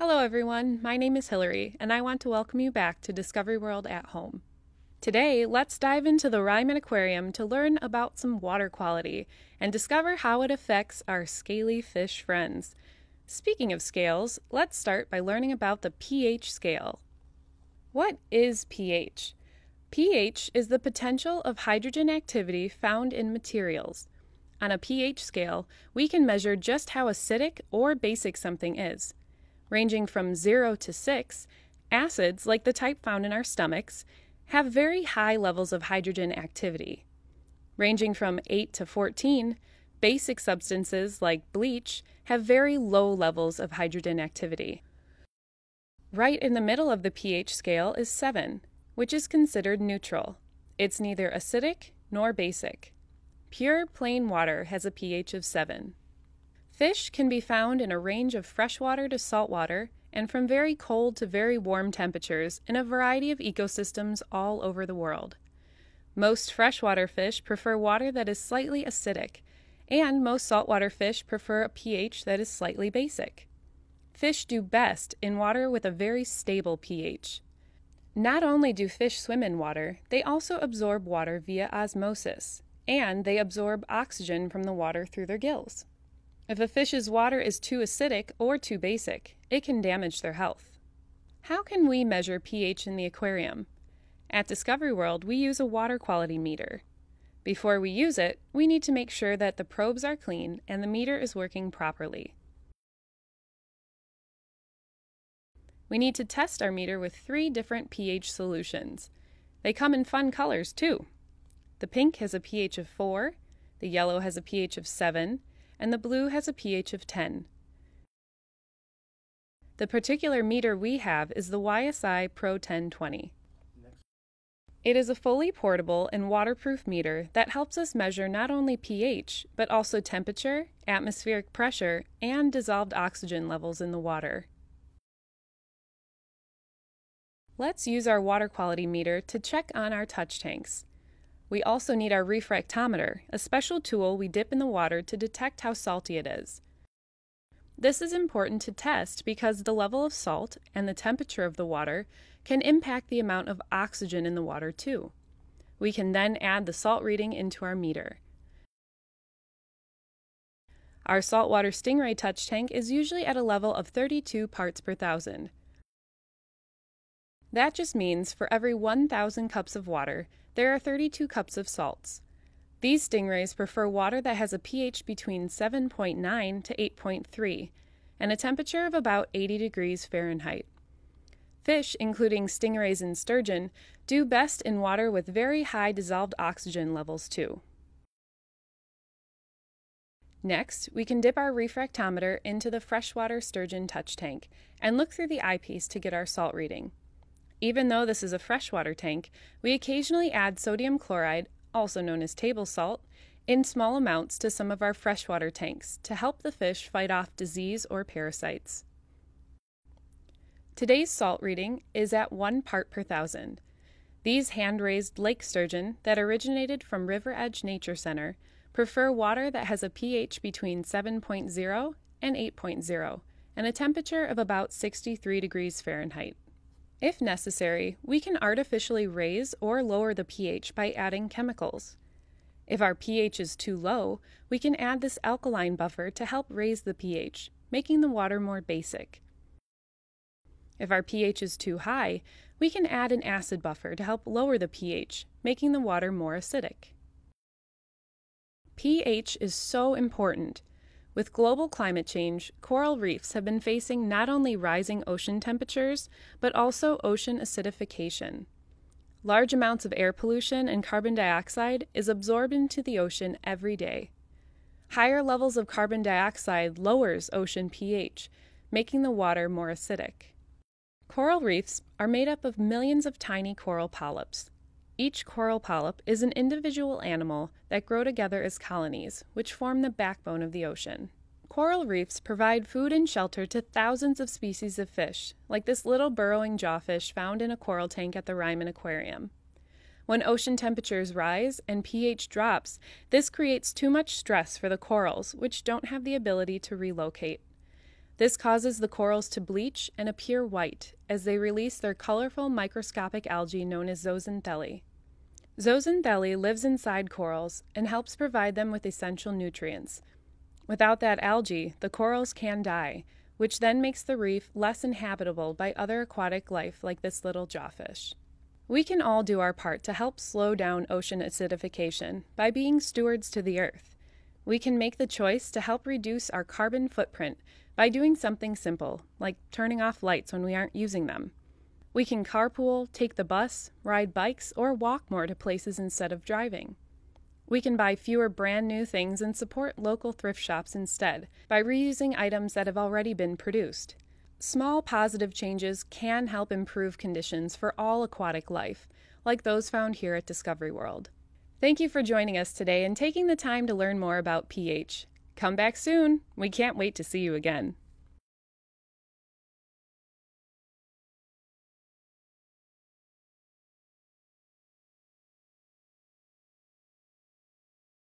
Hello, everyone. My name is Hillary, and I want to welcome you back to Discovery World at Home. Today, let's dive into the Reiman Aquarium to learn about some water quality and discover how it affects our scaly fish friends. Speaking of scales, let's start by learning about the pH scale. What is pH? pH is the potential of hydrogen activity found in materials. On a pH scale, we can measure just how acidic or basic something is. Ranging from 0 to 6, acids, like the type found in our stomachs, have very high levels of hydrogen activity. Ranging from 8 to 14, basic substances like bleach have very low levels of hydrogen activity. Right in the middle of the pH scale is 7, which is considered neutral. It's neither acidic nor basic. Pure plain water has a pH of 7. Fish can be found in a range of freshwater to saltwater and from very cold to very warm temperatures in a variety of ecosystems all over the world. Most freshwater fish prefer water that is slightly acidic, and most saltwater fish prefer a pH that is slightly basic. Fish do best in water with a very stable pH. Not only do fish swim in water, they also absorb water via osmosis and they absorb oxygen from the water through their gills. If a fish's water is too acidic or too basic, it can damage their health. How can we measure pH in the aquarium? At Discovery World, we use a water quality meter. Before we use it, we need to make sure that the probes are clean and the meter is working properly. We need to test our meter with three different pH solutions. They come in fun colors too. The pink has a pH of 4, the yellow has a pH of 7, and the blue has a pH of 10. The particular meter we have is the YSI Pro 1020. It is a fully portable and waterproof meter that helps us measure not only pH, but also temperature, atmospheric pressure, and dissolved oxygen levels in the water. Let's use our water quality meter to check on our touch tanks. We also need our refractometer, a special tool we dip in the water to detect how salty it is. This is important to test because the level of salt and the temperature of the water can impact the amount of oxygen in the water too. We can then add the salt reading into our meter. Our saltwater stingray touch tank is usually at a level of 32 parts per thousand. That just means for every 1,000 cups of water, there are 32 cups of salts. These stingrays prefer water that has a pH between 7.9 to 8.3 and a temperature of about 80 degrees Fahrenheit. Fish, including stingrays and sturgeon, do best in water with very high dissolved oxygen levels too. Next, we can dip our refractometer into the freshwater sturgeon touch tank and look through the eyepiece to get our salt reading. Even though this is a freshwater tank, we occasionally add sodium chloride, also known as table salt, in small amounts to some of our freshwater tanks to help the fish fight off disease or parasites. Today's salt reading is at 1 part per thousand. These hand raised lake sturgeon that originated from Riveredge Nature Center prefer water that has a pH between 7.0 and 8.0 and a temperature of about 63 degrees Fahrenheit. If necessary, we can artificially raise or lower the pH by adding chemicals. If our pH is too low, we can add this alkaline buffer to help raise the pH, making the water more basic. If our pH is too high, we can add an acid buffer to help lower the pH, making the water more acidic. pH is so important with global climate change, coral reefs have been facing not only rising ocean temperatures, but also ocean acidification. Large amounts of air pollution and carbon dioxide is absorbed into the ocean every day. Higher levels of carbon dioxide lowers ocean pH, making the water more acidic. Coral reefs are made up of millions of tiny coral polyps. Each coral polyp is an individual animal that grow together as colonies, which form the backbone of the ocean. Coral reefs provide food and shelter to thousands of species of fish, like this little burrowing jawfish found in a coral tank at the Reiman Aquarium. When ocean temperatures rise and pH drops, this creates too much stress for the corals, which don't have the ability to relocate. This causes the corals to bleach and appear white as they release their colorful microscopic algae known as zooxanthellae. Zooxanthellae lives inside corals and helps provide them with essential nutrients. Without that algae, the corals can die, which then makes the reef less inhabitable by other aquatic life like this little jawfish. We can all do our part to help slow down ocean acidification by being stewards to the earth. We can make the choice to help reduce our carbon footprint by doing something simple, like turning off lights when we aren't using them. We can carpool, take the bus, ride bikes, or walk more to places instead of driving. We can buy fewer brand new things and support local thrift shops instead by reusing items that have already been produced. Small positive changes can help improve conditions for all aquatic life, like those found here at Discovery World. Thank you for joining us today and taking the time to learn more about pH. Come back soon. We can't wait to see you again.